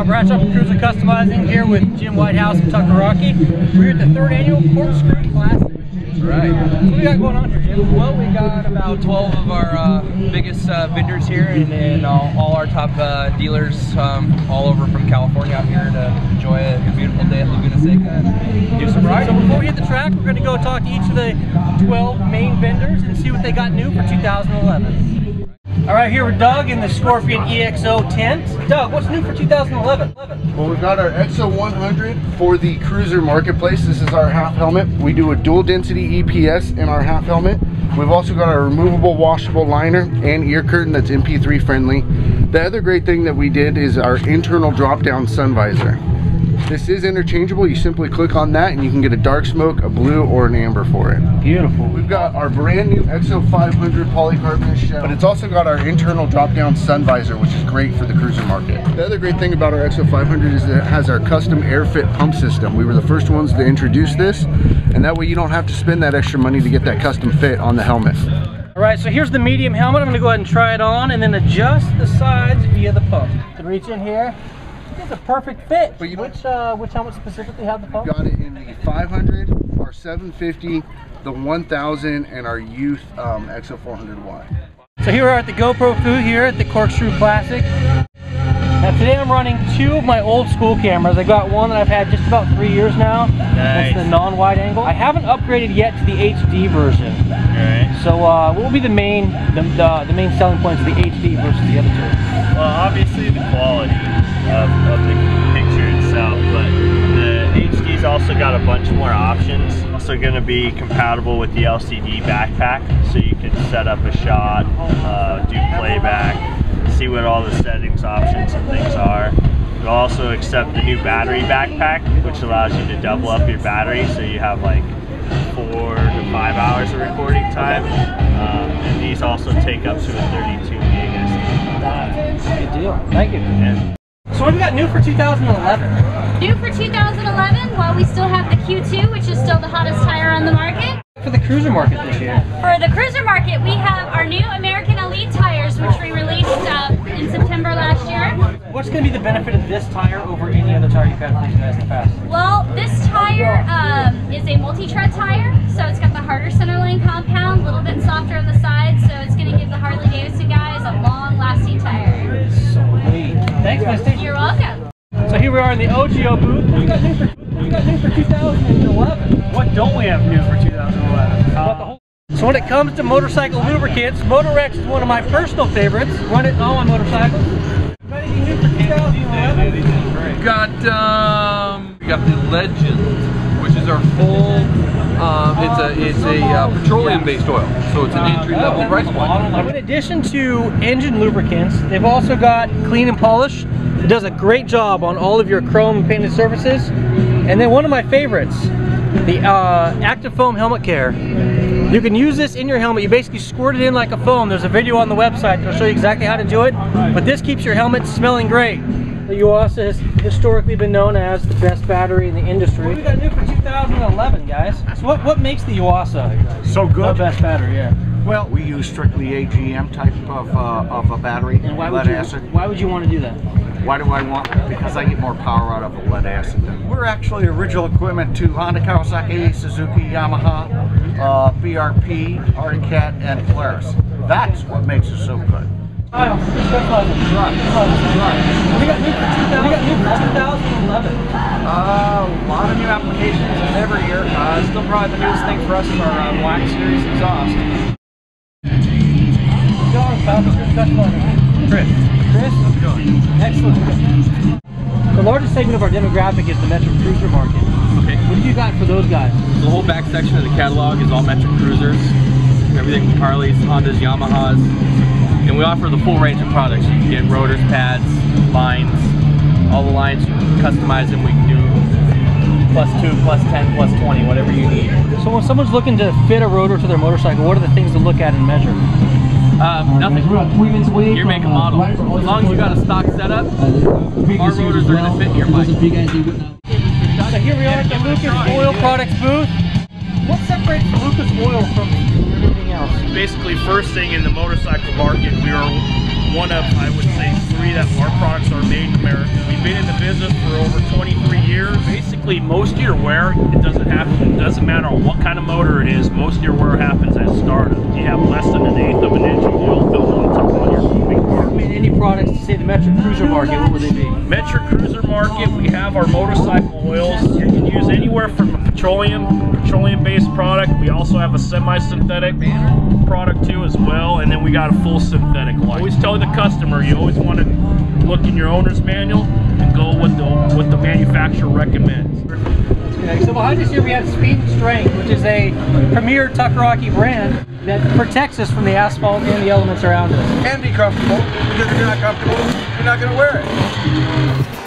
Bob Bradshaw from Cruiser Customizing here with Jim Whitehouse from Tucker Rocky. We're at the third annual Corkscrew Classic. Right. What we got going on here, Jim? Well, we got about 12 of our uh, biggest uh, vendors here and, and all, all our top uh, dealers um, all over from California out here to enjoy a beautiful day at Laguna Seca and do some So before we hit the track, we're going to go talk to each of the 12 main vendors and see what they got new for 2011. Right, here with Doug in the Scorpion EXO tent. Doug, what's new for 2011? Well, we've got our EXO 100 for the Cruiser Marketplace. This is our half helmet. We do a dual density EPS in our half helmet. We've also got our removable washable liner and ear curtain that's MP3 friendly. The other great thing that we did is our internal drop down sun visor. This is interchangeable. You simply click on that and you can get a dark smoke, a blue, or an amber for it. Beautiful. We've got our brand new EXO 500 polycarbonate shell, but it's also got our internal drop-down sun visor, which is great for the cruiser market. The other great thing about our EXO 500 is that it has our custom air fit pump system. We were the first ones to introduce this, and that way you don't have to spend that extra money to get that custom fit on the helmet. All right, so here's the medium helmet. I'm going to go ahead and try it on and then adjust the sides via the pump. To reach in here, it's a perfect fit. But you know- which uh, which helmet specifically have the pump? Got it in the 500, our 750, the 1000, and our youth um, EXO 400Y. So here we are at the GoPro Food here at the Corkscrew Classic. Now today I'm running two of my old school cameras. I got one that I've had just about three years now. Nice. That's the non-wide angle. I haven't upgraded yet to the HD version. Alright. So uh, what will be the main the, the, the main selling points of the HD versus the other two? Well, obviously the quality also got a bunch more options. Also going to be compatible with the LCD backpack, so you can set up a shot, uh, do playback, see what all the settings options and things are. It'll also accept the new battery backpack, which allows you to double up your battery, so you have like four to five hours of recording time. Um, and these also take up to a 32 gig SD. Good deal. Thank you. And So what do we got new for 2011? New for 2011, well, we still have the Q2, which is still the hottest tire on the market. For the cruiser market this year. For the cruiser market, we have our new American Elite tires, which we released uh, in September last year. What's going to be the benefit of this tire over any other tire you've had for these guys in the past? Well, this tire um, is a multi-tread tire, so it's got the harder centerline compound, a little bit softer on the sides, so it's going to give the Harley Davidson guys a long-lasting So here we are in the OGIO booth. What do we got new for, what do we got new for 2011? What don't we have new for 2011? About the whole- so when it comes to motorcycle lubricants, Motorex is one of my personal favorites. Run it on all my motorcycles. Got anything new for 2011? got um, we got the Legend, which is our full. Um, it's a it's a uh, petroleum-based oil, so it's an entry-level price point. In addition to engine lubricants, they've also got clean and polish. It does a great job on all of your chrome painted surfaces. And then one of my favorites, the uh, Active Foam Helmet Care. You can use this in your helmet. You basically squirt it in like a foam. There's a video on the website that'll show you exactly how to do it. But this keeps your helmet smelling great. The Yuasa has historically been known as the best battery in the industry. What we got new for 2011, guys? So what, what makes the Yuasa So the good. best battery? Yeah. Well, we use strictly AGM type of, uh, of a battery, And why would you? acid. Why would you want to do that? Why do I want? Because I get more power out of a lead acid. Than We're actually original equipment to Honda, Kawasaki, Suzuki, Yamaha, uh, BRP, Arctic Cat, and Polaris. That's what makes it so good. Kyle, We got new for 2000, we got new for 2011. Uh, a lot of new applications every year. Uh, still probably the newest thing for us is our uh, Black Series exhaust. Chris Chris. How's it going? Excellent. The largest segment of our demographic is the Metric Cruiser market. Okay. What do you got for those guys? The whole back section of the catalog is all metric cruisers, everything from Harleys, Hondas, Yamahas, and we offer the full range of products. You can get rotors, pads, lines, all the lines. You can customize them. We can do plus two, plus ten, plus twenty, whatever you need. So when someone's looking to fit a rotor to their motorcycle, what are the things to look at and measure? Um, nothing. Your make and model. As long as you got a stock setup, our rotors are going to fit your bike. So here we are at the Lucas Oil Products booth. What separates Lucas Oil from everything else? basically first thing in the motorcycle market, we were one of, I would say, three that our products are made in America. We've been in the business for over 23 years. Basically, most of your wear, it doesn't happen, it doesn't matter what kind of motor it is, most of your wear happens at startup. You have less market, we have our motorcycle oils. You can use anywhere from a petroleum, petroleum-based product. We also have a semi-synthetic product too as well, and then we got a full synthetic line. Always tell the customer you always want to look in your owner's manual and go with the what the manufacturer recommends. Okay, so behind us here we have Speed and Strength, which is a premier Tucker Rocky brand that protects us from the asphalt and the elements around us. And be comfortable, because if you're not comfortable, you're not going to wear it.